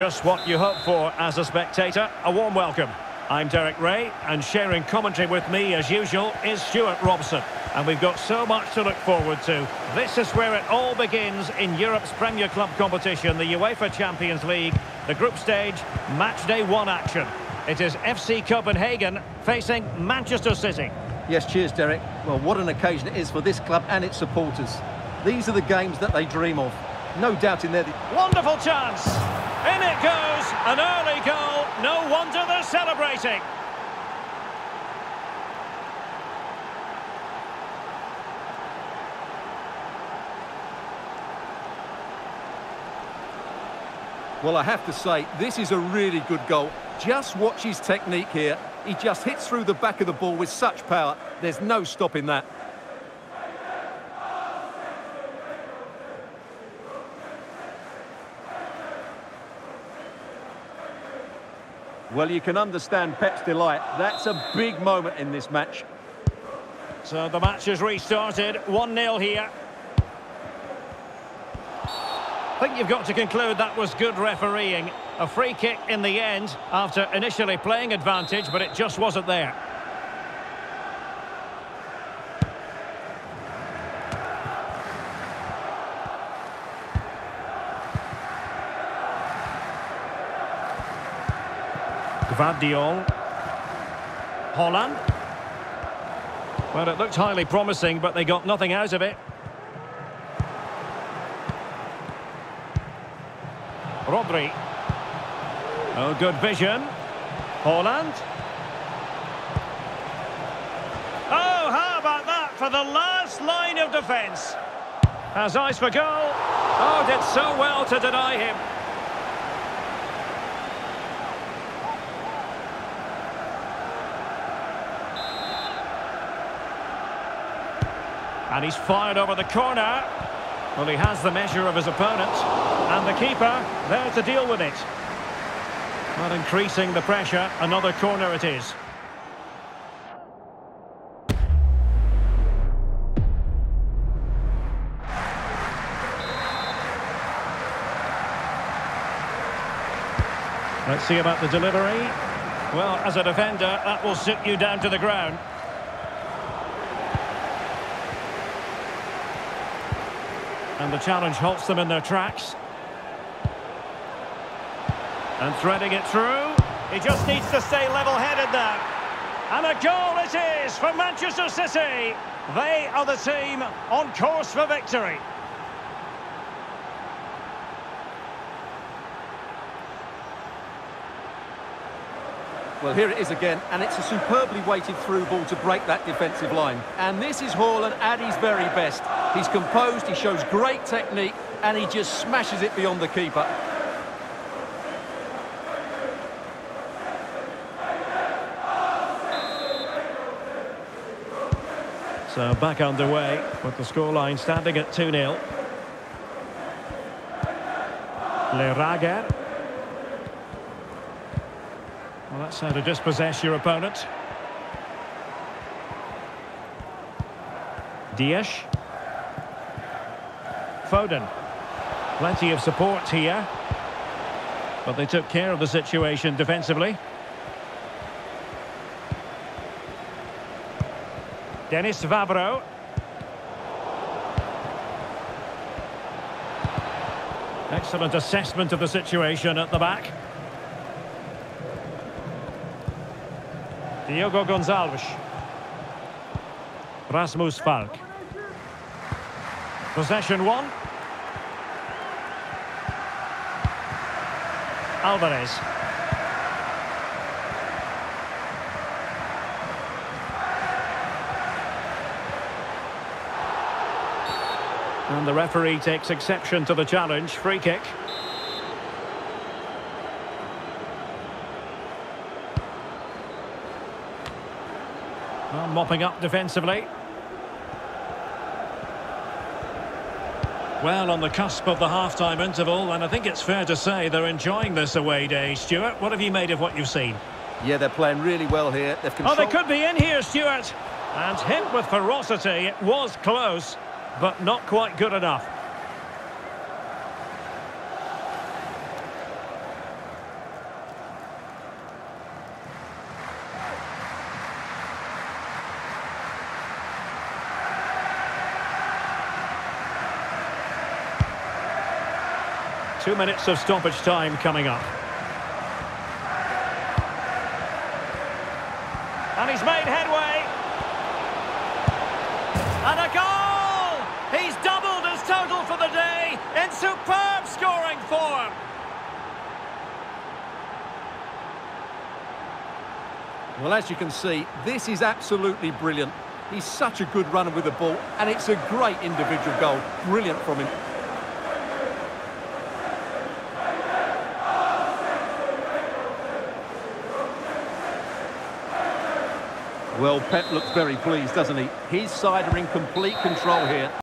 Just what you hope for as a spectator. A warm welcome. I'm Derek Ray, and sharing commentary with me, as usual, is Stuart Robson. And we've got so much to look forward to. This is where it all begins in Europe's Premier Club competition, the UEFA Champions League, the group stage, match day one action. It is FC Copenhagen facing Manchester City. Yes, cheers, Derek. Well, what an occasion it is for this club and its supporters. These are the games that they dream of. No doubt in there. Wonderful chance. In it goes. An early goal. No wonder they're celebrating. Well, I have to say, this is a really good goal. Just watch his technique here. He just hits through the back of the ball with such power. There's no stopping that. Well, you can understand Pep's delight. That's a big moment in this match. So the match has restarted. 1-0 here. I think you've got to conclude that was good refereeing. A free kick in the end after initially playing advantage, but it just wasn't there. Gvardiol. Haaland. Well, it looked highly promising, but they got nothing out of it. Rodri. Oh, good vision. Haaland. Oh, how about that for the last line of defence? Has eyes for goal. Oh, did so well to deny him. And he's fired over the corner. Well, he has the measure of his opponent. And the keeper there to deal with it. Not increasing the pressure. Another corner it is. Let's see about the delivery. Well, as a defender, that will sit you down to the ground. And the challenge halts them in their tracks. And threading it through. He just needs to stay level-headed there. And a goal it is for Manchester City. They are the team on course for victory. Well, here it is again, and it's a superbly weighted through ball to break that defensive line. And this is Haaland at his very best. He's composed, he shows great technique, and he just smashes it beyond the keeper. So back underway with the scoreline standing at 2-0. Lerager. Well, that's how to dispossess your opponent. Dias. Foden. Plenty of support here. But they took care of the situation defensively. Denis Vavro. Excellent assessment of the situation at the back. Diogo Gonçalves. Rasmus Falk. Possession one. Alvarez. And the referee takes exception to the challenge. Free kick. Well, mopping up defensively. Well, on the cusp of the half-time interval, and I think it's fair to say they're enjoying this away day. Stuart, what have you made of what you've seen? Yeah, they're playing really well here. They've oh, they could be in here, Stuart. And hit with ferocity. It was close, but not quite good enough. Two minutes of stoppage time coming up. And he's made headway. And a goal! He's doubled his total for the day in superb scoring form. Well, as you can see, this is absolutely brilliant. He's such a good runner with the ball, and it's a great individual goal. Brilliant from him. Well, Pep looks very pleased, doesn't he? His side are in complete control here.